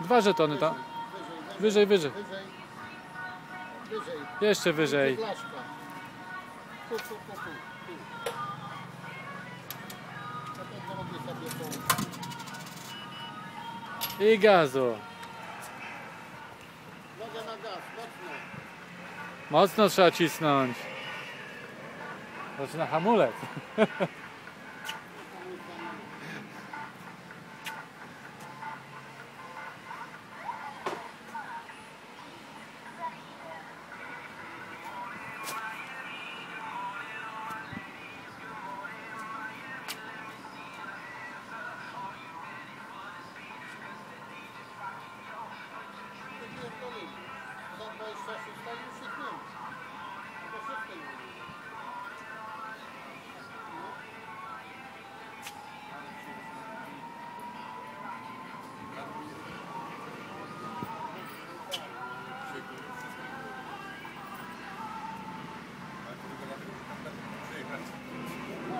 Dwa żetony tam. Wyżej, Wyżej. Jeszcze wyżej. I gazu. Mocno trzeba cisnąć. Zaczyna hamulec.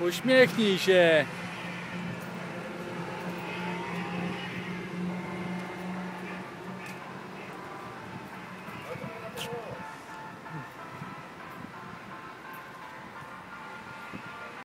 Uśmiechnij się.